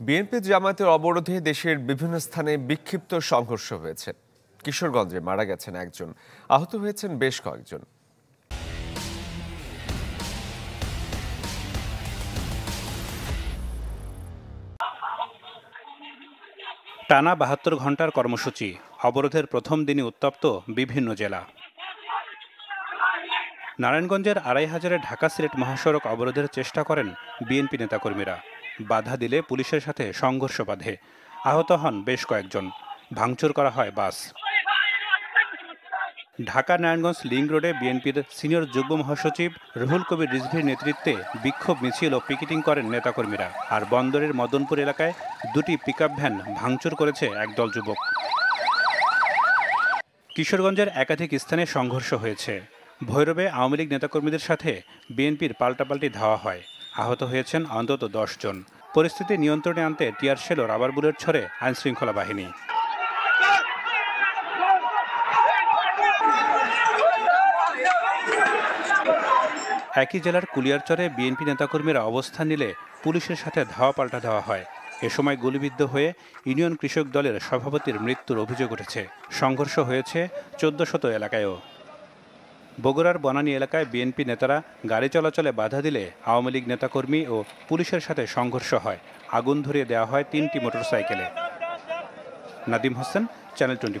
BNP জামায়াতের অবরোধে দেশের বিভিন্ন স্থানে বিক্ষিপ্ত সংঘর্ষ হয়েছে। কিশোরগঞ্জে মারা গেছেন একজন, আহত হয়েছেন বেশ কয়েকজন। টানা বাহাত্তর ঘণ্টার কর্মসূচি, অবরোধের প্রথম দিনই উত্তপ্ত বিভিন্ন জেলা। নারায়ণগঞ্জের আড়াই হাজারে ঢাকা সিলেট মহাসড়ক অবরোধের চেষ্টা করেন বিএনপি নেতাকর্মীরা। বাধা দিলে পুলিশের সাথে সংঘর্ষ বাধে। আহত হন বেশ কয়েকজন। ভাঙচুর করা হয় বাস। ঢাকা নারায়ণগঞ্জ লিংক রোডে বিএনপির সিনিয়র যুগ্ম মহাসচিব রুহুল কবির রিজভির নেতৃত্বে বিক্ষোভ মিছিল ও পিকেটিং করেন নেতাকর্মীরা। আর বন্দরের মদনপুর এলাকায় দুটি পিকআপ ভ্যান ভাঙচুর করেছে একদল যুবক। কিশোরগঞ্জের একাধিক স্থানে সংঘর্ষ হয়েছে। ভৈরবে আওয়ামী লীগ নেতাকর্মীদের সাথে বিএনপির পাল্টাপাল্টি ধাওয়া হয়। আহত হয়েছেন অন্তত দশ জন। পরিস্থিতি নিয়ন্ত্রণে আনতে টিয়ার শেল রাবার বুলেট ছড়ে আইনশৃঙ্খলা বাহিনী। একই জেলার কুলিয়ারচরে বিএনপি নেতাকর্মীরা অবস্থান নিলে পুলিশের সাথে ধাওয়া পাল্টা দেওয়া হয়। এ সময় গুলিবিদ্ধ হয়ে ইউনিয়ন কৃষক দলের সভাপতির মৃত্যুর অভিযোগ উঠেছে। সংঘর্ষ হয়েছে চোদ্দ শত এলাকায়ও। বগুড়ার বনানী এলাকায় বিএনপি নেতারা গাড়ি চলাচলে বাধা দিলে আওয়ামী লীগ নেতাকর্মী ও পুলিশের সাথে সংঘর্ষ হয়। আগুন ধরিয়ে দেওয়া হয় তিনটি মোটরসাইকেলে। Nadim Hossain, channel twenty